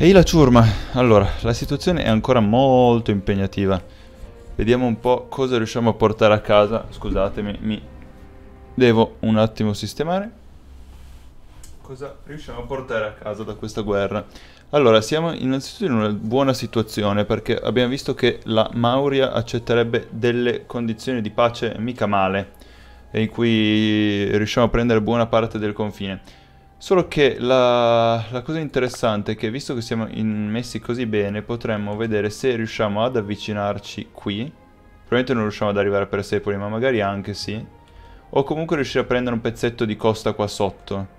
Ehi la ciurma, allora, la situazione è ancora molto impegnativa. Vediamo un po' cosa riusciamo a portare a casa. Scusatemi, mi devo un attimo sistemare. Cosa riusciamo a portare a casa da questa guerra? Allora, siamo innanzitutto in una buona situazione perché abbiamo visto che la Mauria accetterebbe delle condizioni di pace mica male in cui riusciamo a prendere buona parte del confine. Solo che la, la, cosa interessante è che visto che siamo messi così bene potremmo vedere se riusciamo ad avvicinarci qui. Probabilmente non riusciamo ad arrivare per Sepoli ma magari anche sì. O comunque riuscire a prendere un pezzetto di costa qua sotto.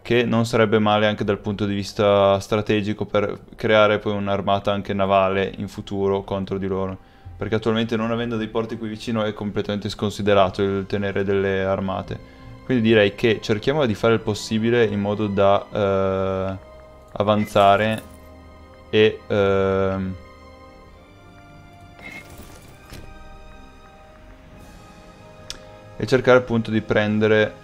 Che non sarebbe male anche dal punto di vista strategico per creare poi un'armata anche navale in futuro contro di loro. Perché attualmente non avendo dei porti qui vicino è completamente sconsiderato il tenere delle armate. Quindi direi che cerchiamo di fare il possibile in modo da eh, avanzare e... Eh, e cercare appunto di prendere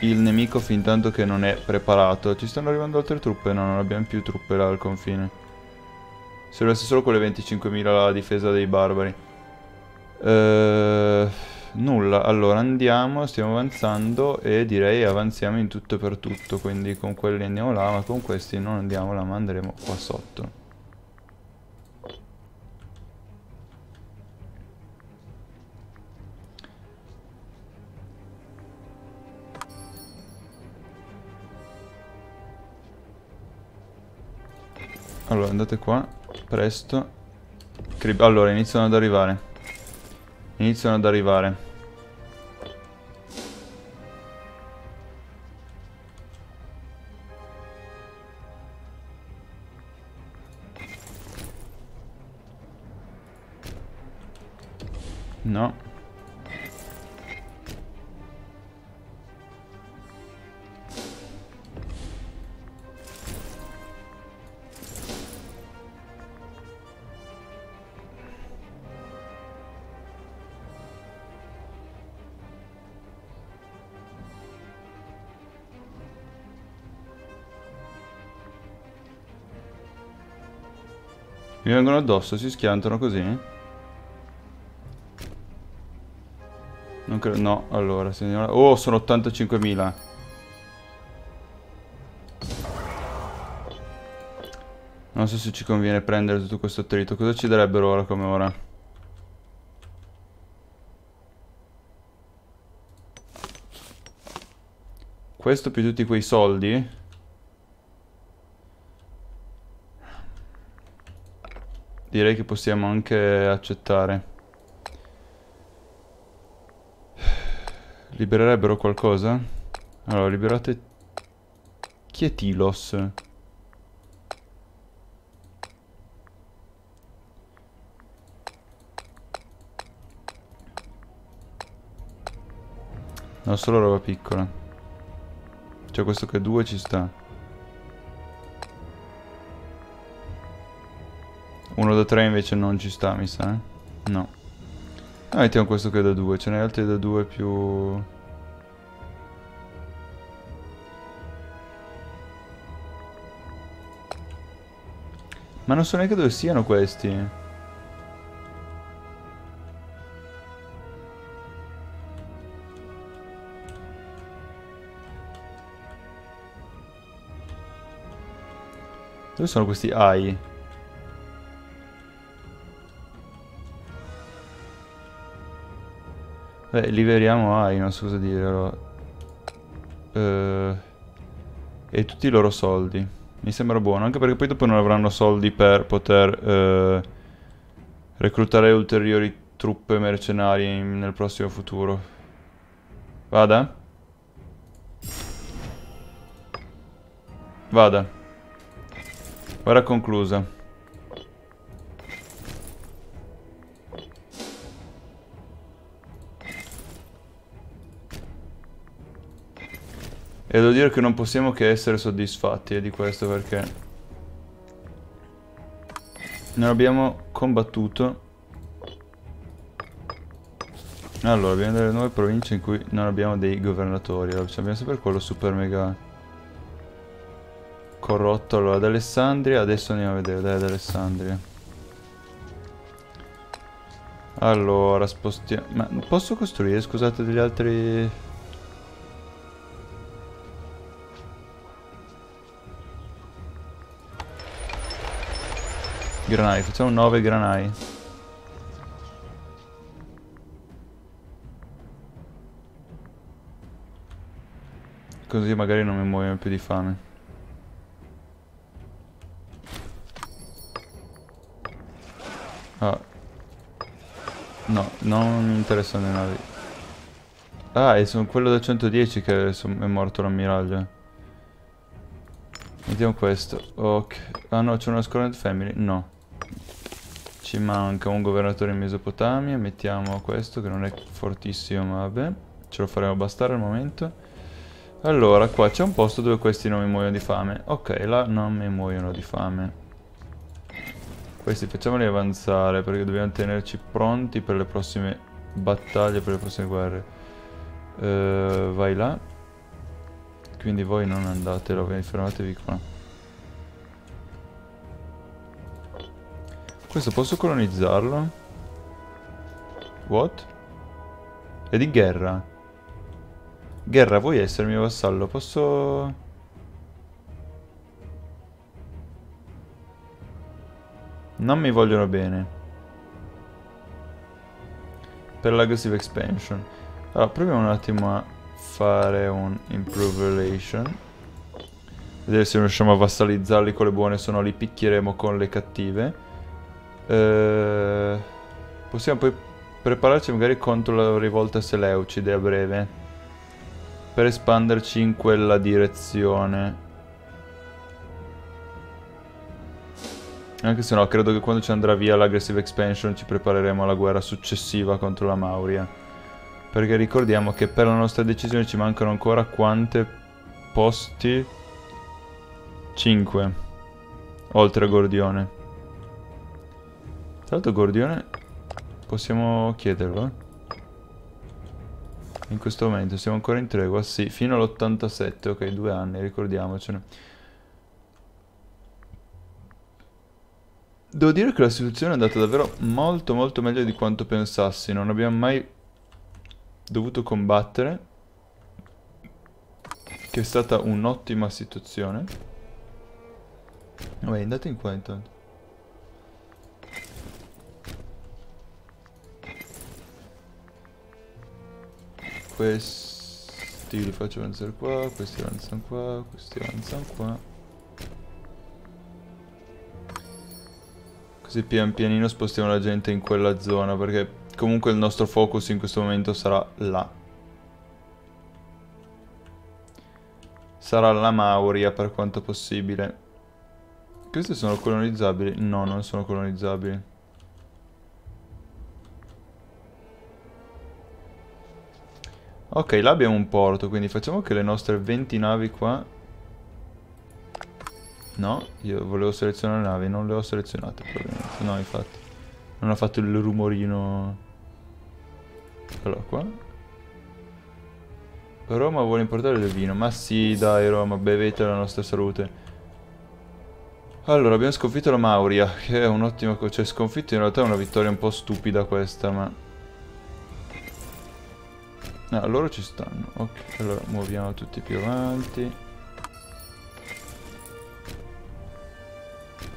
il nemico fin tanto che non è preparato. Ci stanno arrivando altre truppe? No, non abbiamo più truppe là al confine. Se avesse solo quelle 25.000 la difesa dei barbari. Ehm... Nulla, allora andiamo, stiamo avanzando e direi avanziamo in tutto e per tutto, quindi con quelli andiamo là, ma con questi non andiamo là, ma andremo qua sotto. Allora, andate qua, presto. Allora, iniziano ad arrivare. Iniziano ad arrivare. Mi vengono addosso, si schiantano così? Non credo, no, allora, signora... Oh, sono 85.000. Non so se ci conviene prendere tutto questo attrito. Cosa ci darebbero ora come ora? Questo più tutti quei soldi... Direi che possiamo anche accettare. Libererebbero qualcosa? Allora, liberate... Chi è Tilos? No, solo roba piccola. Cioè questo che è due ci sta. Uno da 3 invece non ci sta, mi sa. Eh? No. Ah, mettiamo questo che è da 2. Ce n'è altri da 2 più... Ma non so neanche dove siano questi. Dove sono questi AI? Beh, liberiamo AI, non so cosa dire. Allora. Uh, e tutti i loro soldi. Mi sembra buono, anche perché poi dopo non avranno soldi per poter uh, reclutare ulteriori truppe mercenarie nel prossimo futuro. Vada? Vada. Ora conclusa. E devo dire che non possiamo che essere soddisfatti eh, di questo perché non abbiamo combattuto. Allora, abbiamo delle nuove province in cui non abbiamo dei governatori. Allora, abbiamo sempre quello super mega... corrotto allora ad Alessandria. Adesso andiamo a vedere, dai ad Alessandria. Allora, spostiamo... Ma posso costruire, scusate, degli altri... Granai, facciamo 9 granai. Così magari non mi muoiono più di fame. Ah. No, non mi interessano le navi. Ah, e sono quello del 110 che è morto l'ammiraglio. Mettiamo questo. Ok. Ah no, c'è una Scorned Family? No. Ci manca un governatore in Mesopotamia. Mettiamo questo che non è fortissimo, ma vabbè. Ce lo faremo bastare al momento. Allora, qua c'è un posto dove questi non mi muoiono di fame. Ok, là non mi muoiono di fame. Questi facciamoli avanzare perché dobbiamo tenerci pronti per le prossime battaglie, per le prossime guerre. Uh, vai là. Quindi voi non andatelo, fermatevi qua. Questo posso colonizzarlo? What? È di guerra. Guerra, vuoi essere mio vassallo? Posso... Non mi vogliono bene. Per l'aggressive expansion. Allora, proviamo un attimo a fare un improve relation. Vedere se riusciamo a vassalizzarli con le buone, se no li picchieremo con le cattive. Eh, possiamo poi prepararci magari contro la rivolta Seleucide a breve per espanderci in quella direzione. Anche se no, credo che quando ci andrà via l'aggressive expansion ci prepareremo alla guerra successiva contro la Mauria. Perché ricordiamo che per la nostra decisione ci mancano ancora quante posti? 5. Oltre a Gordione. Tra l'altro Gordione possiamo chiederlo, eh? In questo momento siamo ancora in tregua, sì, fino all'87, ok, due anni, ricordiamocene. Devo dire che la situazione è andata davvero molto molto meglio di quanto pensassi, non abbiamo mai dovuto combattere, che è stata un'ottima situazione. Vabbè, andate in qua intanto. Questi li faccio avanzare qua, questi avanzano qua, questi avanzano qua. Così pian pianino spostiamo la gente in quella zona perché comunque il nostro focus in questo momento sarà là. Sarà la Mauria per quanto possibile. Questi sono colonizzabili? No, non sono colonizzabili. Ok, là abbiamo un porto, quindi facciamo che le nostre 20 navi qua... No, io volevo selezionare le navi, non le ho selezionate probabilmente. No, infatti. Non ha fatto il rumorino... Allora, qua. Roma vuole importare del vino. Ma sì, dai Roma, bevete la nostra salute. Allora, abbiamo sconfitto la Mauria, che è un ottimo... Cioè, sconfitto in realtà è una vittoria un po' stupida questa, ma... No, loro ci stanno. Ok, allora muoviamo tutti più avanti.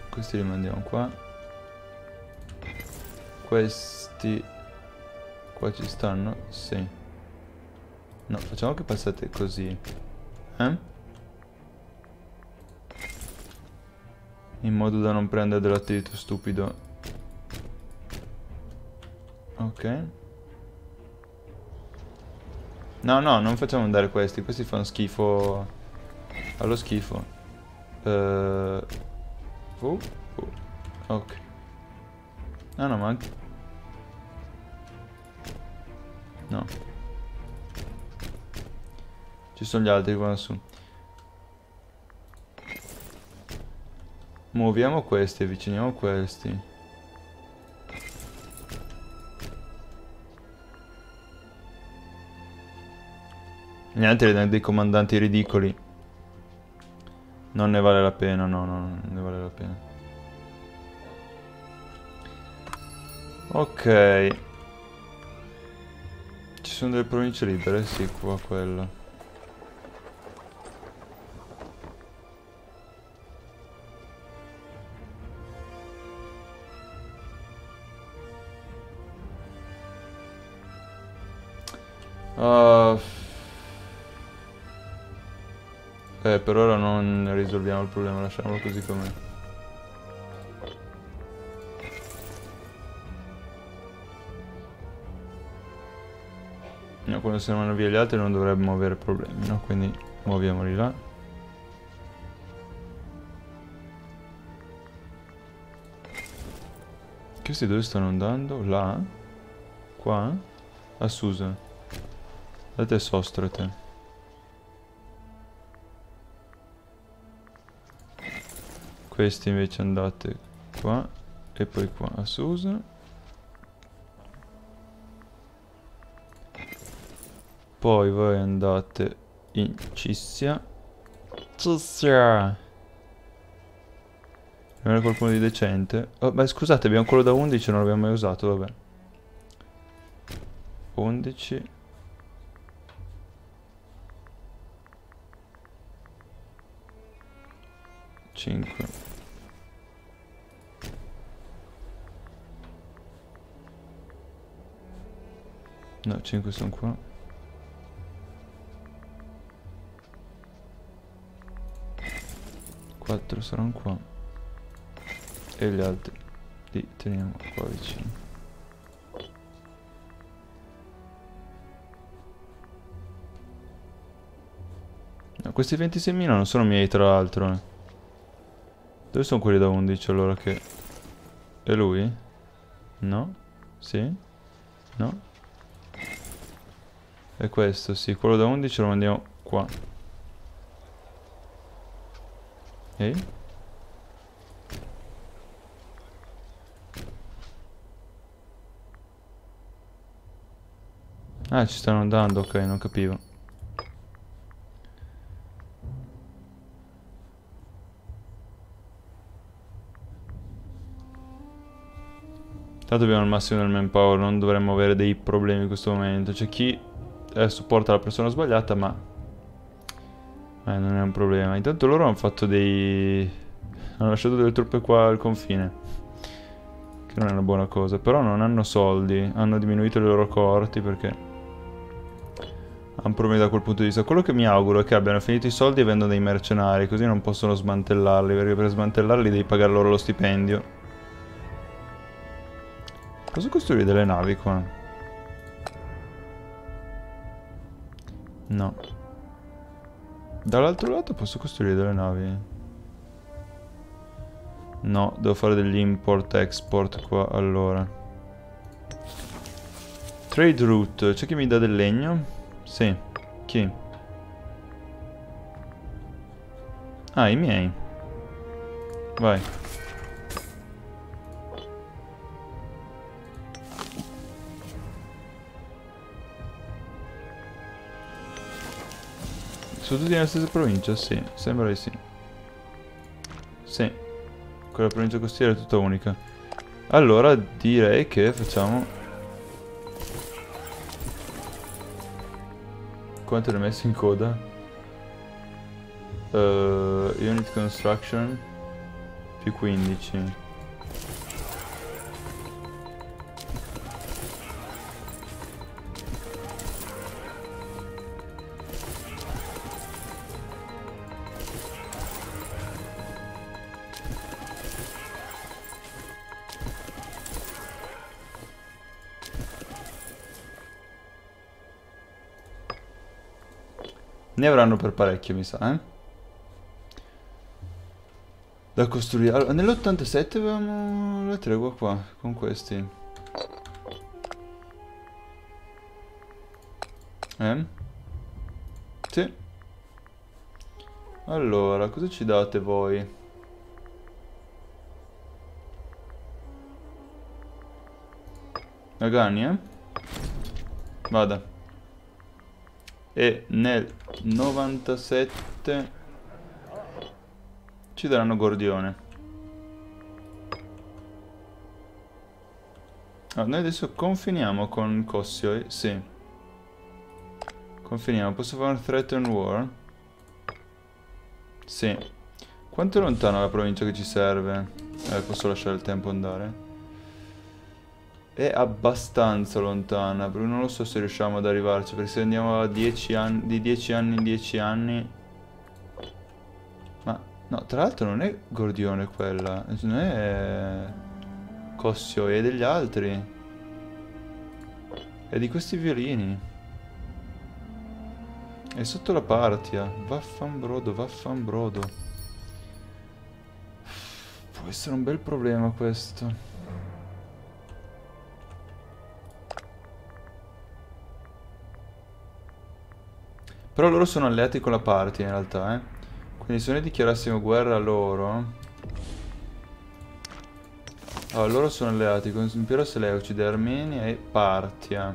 Questi li mandiamo qua. Questi... Qua ci stanno? Sì. No, facciamo che passate così. Eh? In modo da non prendere dell'attività stupido. Ok. No, no, non facciamo andare questi. Questi fanno schifo. Allo schifo. Uh, uh. Ok. No, no, ma anche... No. Ci sono gli altri qua su. Muoviamo questi, avviciniamo questi. Erano dei comandanti ridicoli. Non ne vale la pena, no, no, non ne vale la pena. Ok. Ci sono delle province libere? Sì, qua quello. Uh, eh, per ora non risolviamo il problema, lasciamolo così com'è. No, quando se ne vanno via gli altri non dovremmo avere problemi, no? Quindi muoviamoli là. Questi dove stanno andando? Là? Qua? A Susan. Date sostrate. Questi invece andate qua e poi qua a Susa. Poi voi andate in Cissia. Cissia! Abbiamo qualcuno di decente. Oh, beh scusate, abbiamo quello da 11, non l'abbiamo mai usato, vabbè. 11. 5 No, 5 sono qua. Quattro saranno qua. E gli altri li teniamo qua vicino. No, questi 26.000 non sono miei tra l'altro. Dove sono quelli da 11 allora che... È lui? No? Sì? No? È questo, sì. Quello da 11 lo mandiamo qua. Ehi? Ah, ci stanno andando, ok, non capivo. Tanto abbiamo il massimo del manpower, non dovremmo avere dei problemi in questo momento. C'è chi eh, supporta la persona sbagliata, ma... Eh, non è un problema. Intanto loro hanno fatto dei... Hanno lasciato delle truppe qua al confine. Che non è una buona cosa. Però non hanno soldi. Hanno diminuito le loro corti perché... Hanno problemi da quel punto di vista. Quello che mi auguro è che abbiano finito i soldi e vendono dei mercenari. Così non possono smantellarli. Perché per smantellarli devi pagare loro lo stipendio. Posso costruire delle navi qua? No. Dall'altro lato posso costruire delle navi? No, devo fare degli import-export qua, allora. Trade route, c'è chi mi dà del legno? Sì. Chi? Ah, i miei. Vai. Sono tutti nella stessa provincia? Sì, sembra di sì. Sì. Quella provincia costiera è tutta unica. Allora direi che facciamo... Quanto ne hai messo in coda? Uh, unit construction più 15 Ne avranno per parecchio, mi sa, eh? Da costruire. Allora, nell'87 avevamo la tregua qua, con questi. Eh? Sì. Allora, cosa ci date voi? Agani, eh? Vada e nel 97 Ci daranno Gordione. Ah, noi adesso confiniamo con Cossioi, sì. Confiniamo, posso fare un threaten war? Sì. Quanto è lontano la provincia che ci serve? Eh, posso lasciare il tempo andare. È abbastanza lontana, però non lo so se riusciamo ad arrivarci, perché se andiamo 10 anni, di 10 anni in 10 anni... Ma, no, tra l'altro non è Gordione quella, non è... Cossio e degli altri. È di questi violini. È sotto la partia. Vaffanbrodo, vaffanbrodo. Può essere un bel problema questo. Però loro sono alleati con la partia in realtà, eh. Quindi se noi dichiarassimo guerra a loro... Allora, loro sono alleati con l'impero Seleucide, Armenia e Partia.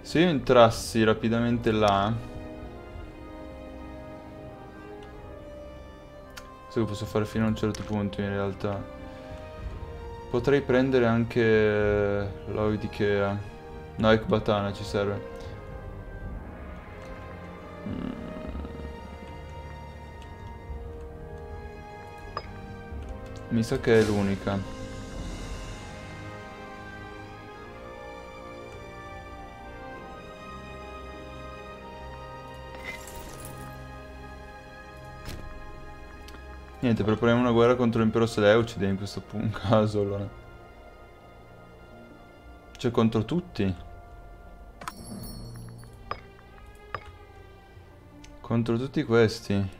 Se io entrassi rapidamente là... Questo che posso fare fino a un certo punto in realtà. Potrei prendere anche l'Oidikea. No, Ecbatana ci serve. Mm. Mi sa che è l'unica. Niente, prepariamo una guerra contro l'impero Seleucide in questo caso allora. Cioè contro tutti. Contro tutti questi.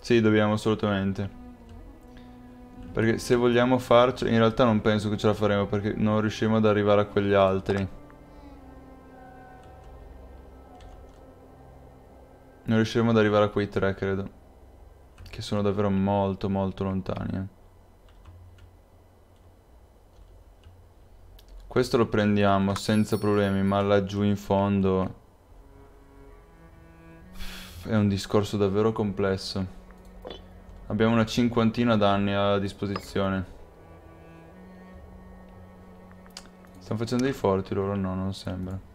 Sì, dobbiamo assolutamente. Perché se vogliamo farci... In realtà non penso che ce la faremo perché non riusciremo ad arrivare a quegli altri. Non riusciremo ad arrivare a quei tre, credo. Che sono davvero molto, molto lontani. Eh. Questo lo prendiamo senza problemi, ma laggiù in fondo... È un discorso davvero complesso. Abbiamo una cinquantina d'anni a disposizione. Stanno facendo dei forti loro? No, non sembra.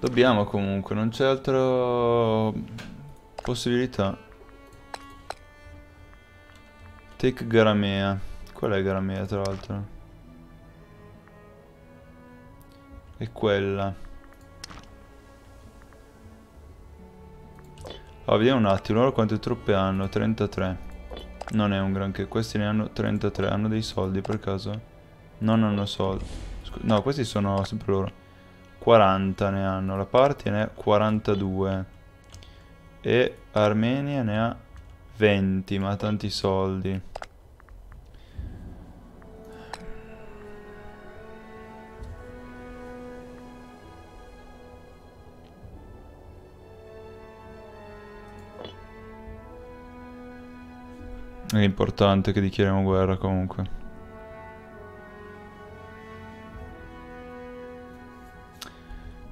Dobbiamo comunque, non c'è altra possibilità. Take Garamea. Qual è Garamea tra l'altro? È quella. Allora, vediamo un attimo, loro quante truppe hanno? 33. Non è un granché, questi ne hanno 33. Hanno dei soldi per caso? Non hanno soldi. Scu no, questi sono sempre loro. 40 ne hanno, la parte ne ha 42. E Armenia ne ha 20, ma tanti soldi. È importante che dichiariamo guerra comunque.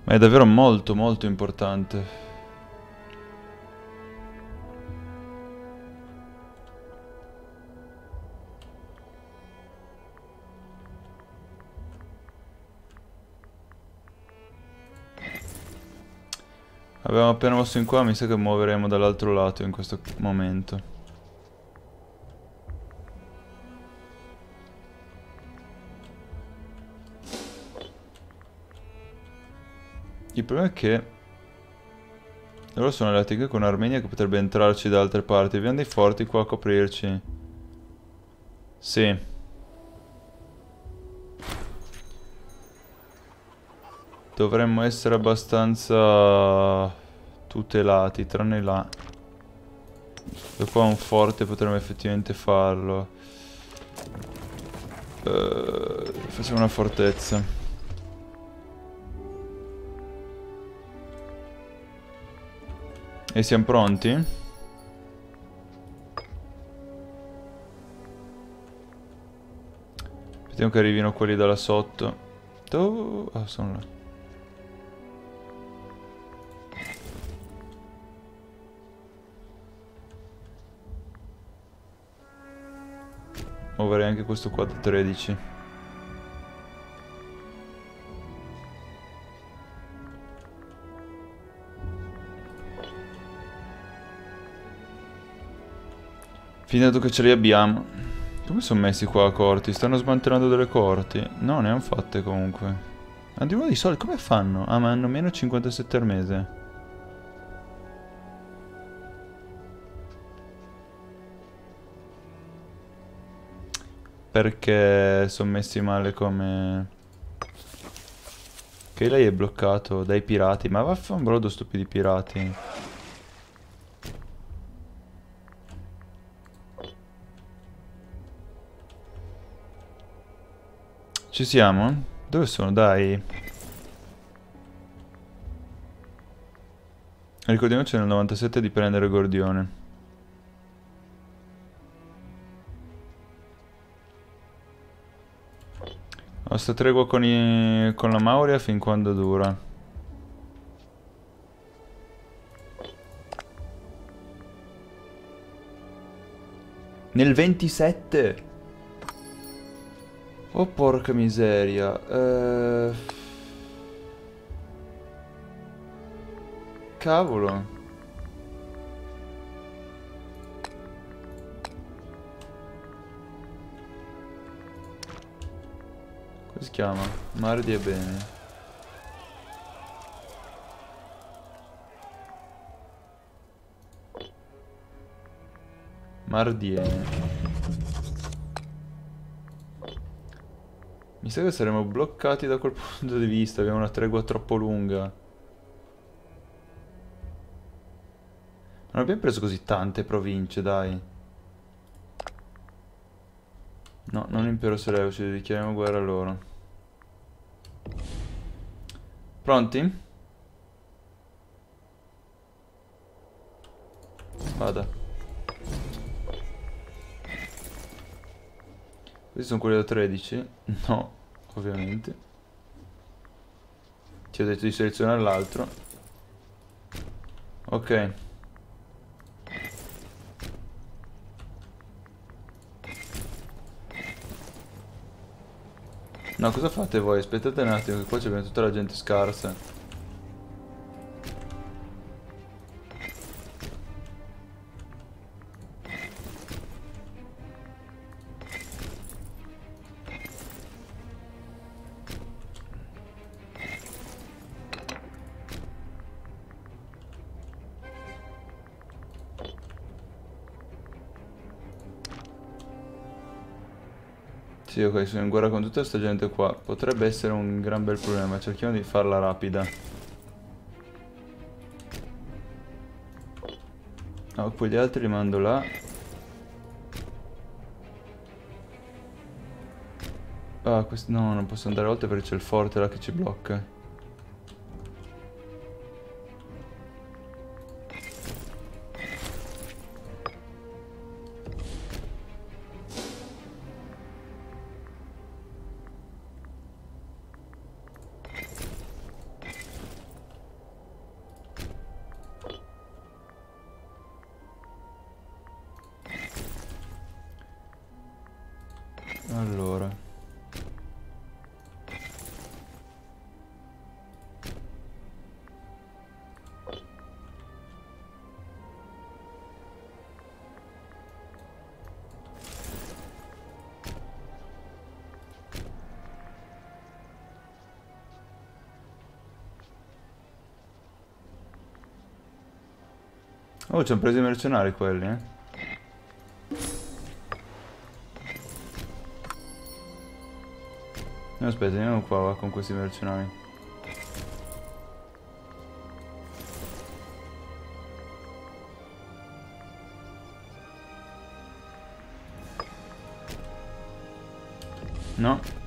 Ma è davvero molto molto importante. Abbiamo appena mosso in qua, mi sa che muoveremo dall'altro lato in questo momento. Il problema è che loro sono alleati qui con Armenia che potrebbe entrarci da altre parti. Abbiamo dei forti qua a coprirci. Sì. Dovremmo essere abbastanza tutelati, tranne là. E qua un forte potremmo effettivamente farlo. Uh, facciamo una fortezza. E siamo pronti? Aspettiamo che arrivino quelli da là sotto. Oh, oh sono là. Muoverei anche questo qua da 13. Finito che ce li abbiamo. Come sono messi qua a corti? Stanno smantellando delle corti? No, ne hanno fatte comunque. Hanno di nuovo di soldi, come fanno? Ah, ma hanno meno 57 al mese. Perché sono messi male come... Che lei è bloccato dai pirati. Ma vaffanbrodo stupidi pirati. Ci siamo? Dove sono? Dai. Ricordiamoci nel 97 di prendere Gordione. Ho tregua con, i, con la Mauria fin quando dura. Nel 27? Oh porca miseria. Eh... Cavolo. Come si chiama? Mardi e bene. Mardiene. Mi sa che saremo bloccati da quel punto di vista, abbiamo una tregua troppo lunga. Non abbiamo preso così tante province, dai. No, non l'impero Seleucide, dichiariamo guerra a loro. Pronti? Vada. Questi sono quelli da 13? No, ovviamente. Ti ho detto di selezionare l'altro. Ok. No, cosa fate voi? Aspettate un attimo che qua c'è tutta la gente scarsa. Sì, ok, sono in guerra con tutta questa gente qua. Potrebbe essere un gran bel problema. Cerchiamo di farla rapida. No, poi gli altri li mando là. Ah, no, non posso andare oltre perché c'è il forte là che ci blocca. Oh, ci hanno preso i mercenari quelli, eh? No, aspetta, andiamo qua va, con questi mercenari. No.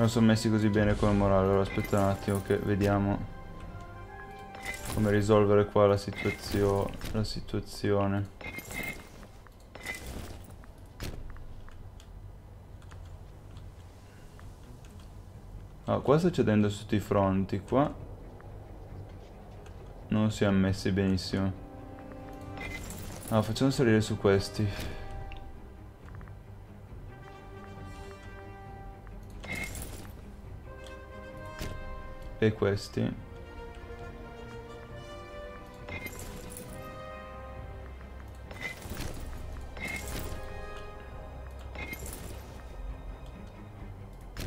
Non sono messi così bene come morale. Allora aspetta un attimo che vediamo come risolvere qua la, situazio la situazione. Ah, qua sta cedendo su tutti i fronti, qua non si è messi benissimo. Ah, facciamo salire su questi. E questi.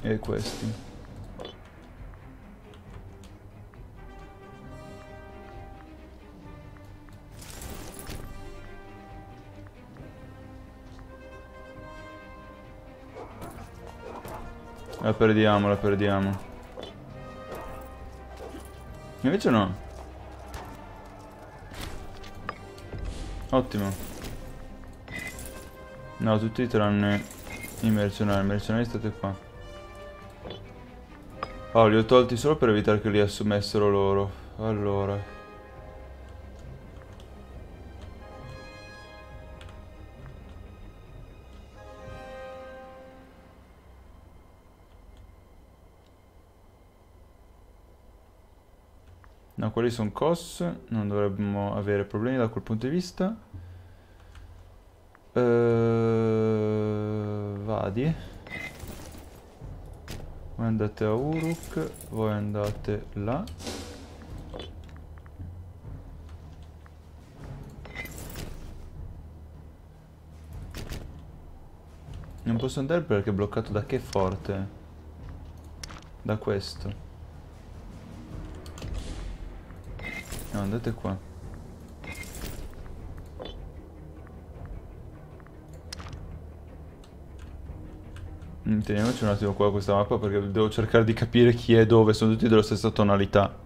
E questi. La perdiamo, la perdiamo. Invece no. Ottimo. No, tutti tranne i mercenari. I mercenari state qua. Oh, li ho tolti solo per evitare che li assumessero loro. Allora. Quelli sono COS, non dovremmo avere problemi da quel punto di vista. Uh, vadi. Voi andate a Uruk, voi andate là. Non posso andare perché è bloccato da che forte? Da questo. No, andate qua. Mm, teniamoci un attimo qua questa mappa perché devo cercare di capire chi è dove, sono tutti della stessa tonalità.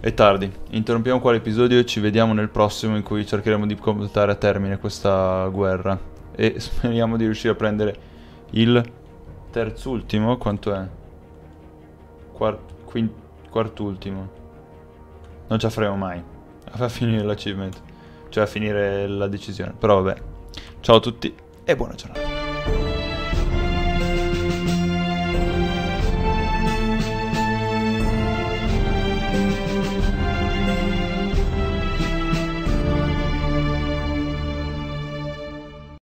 È tardi, interrompiamo qua l'episodio e ci vediamo nel prossimo in cui cercheremo di portare a termine questa guerra. E speriamo di riuscire a prendere il terzultimo, quanto è? Quart quartultimo non ci faremo mai a finire l'achievement, cioè a finire la decisione. Però vabbè, ciao a tutti e buona giornata.